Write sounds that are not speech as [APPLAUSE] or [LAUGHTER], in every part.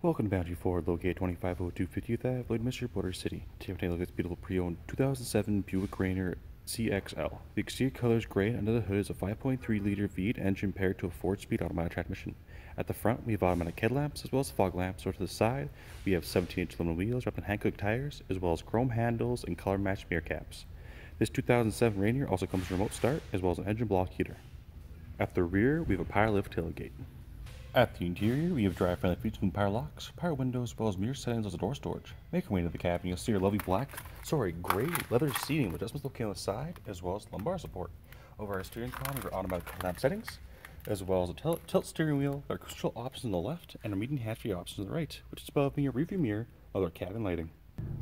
Welcome to Boundary Ford, located 2502 50th Ave, Lloydminster Border City. Today we're taking a look at this beautiful pre-owned 2007 Buick Rainier CXL. The exterior color is gray, under the hood is a 5.3 liter V8 engine paired to a 4-speed automatic transmission. At the front, we have automatic headlamps as well as fog lamps, or to the side, we have 17-inch aluminum wheels wrapped in Hankook tires, as well as chrome handles and color-matched mirror caps. This 2007 Rainier also comes with a remote start, as well as an engine block heater. At the rear, we have a power lift tailgate. At the interior, we have drive-friendly features including power locks, power windows, as well as mirror settings as a door storage. Make your way into the cabin, you'll see your lovely black, sorry, gray leather seating with adjustments located on the side, as well as lumbar support. Over our steering column, we have automatic lamp settings, as well as a tilt, steering wheel, our control options on the left, and our median hatchery options on the right, which is above me your rearview mirror our cabin lighting.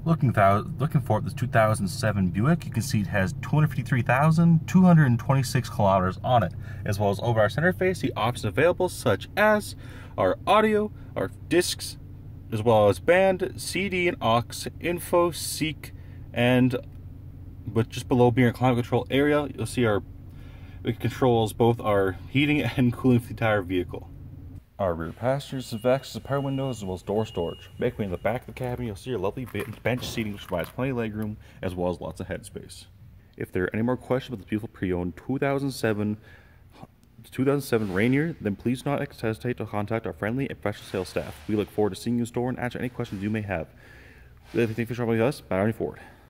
Looking, looking for this 2007 Buick, you can see it has 253,226 kilometers on it, as well as over our center face, the options available such as our audio, our discs, as well as band, CD and aux, info, seek, and but just below being climate control area, you'll see our it controls both our heating [LAUGHS] and cooling for the entire vehicle. Our rear passengers have access to power windows as well as door storage. Make way in the back of the cabin, you'll see your lovely bench seating which provides plenty of legroom as well as lots of headspace. If there are any more questions about this beautiful pre-owned 2007 2007 Rainier, then please do not hesitate to contact our friendly and professional sales staff. We look forward to seeing you in store and answer any questions you may have. Thank you for shopping with us, Boundary Ford.